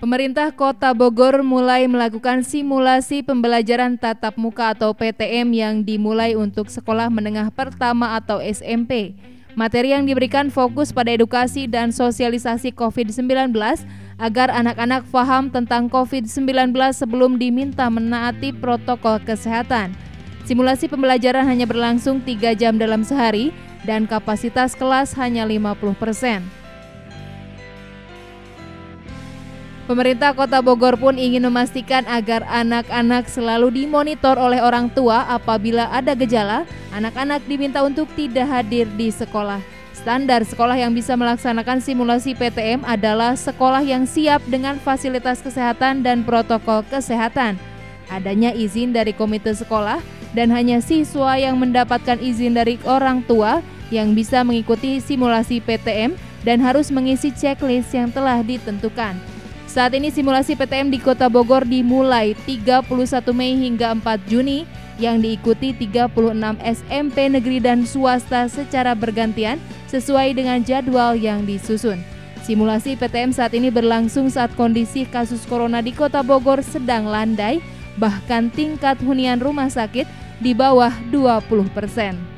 Pemerintah Kota Bogor mulai melakukan simulasi pembelajaran tatap muka atau PTM yang dimulai untuk sekolah menengah pertama atau SMP. Materi yang diberikan fokus pada edukasi dan sosialisasi COVID-19 agar anak-anak paham tentang COVID-19 sebelum diminta menaati protokol kesehatan. Simulasi pembelajaran hanya berlangsung 3 jam dalam sehari dan kapasitas kelas hanya 50 persen. Pemerintah Kota Bogor pun ingin memastikan agar anak-anak selalu dimonitor oleh orang tua apabila ada gejala, anak-anak diminta untuk tidak hadir di sekolah. Standar sekolah yang bisa melaksanakan simulasi PTM adalah sekolah yang siap dengan fasilitas kesehatan dan protokol kesehatan. Adanya izin dari komite sekolah dan hanya siswa yang mendapatkan izin dari orang tua yang bisa mengikuti simulasi PTM dan harus mengisi checklist yang telah ditentukan. Saat ini simulasi PTM di Kota Bogor dimulai 31 Mei hingga 4 Juni yang diikuti 36 SMP negeri dan swasta secara bergantian sesuai dengan jadwal yang disusun. Simulasi PTM saat ini berlangsung saat kondisi kasus corona di Kota Bogor sedang landai, bahkan tingkat hunian rumah sakit di bawah 20 persen.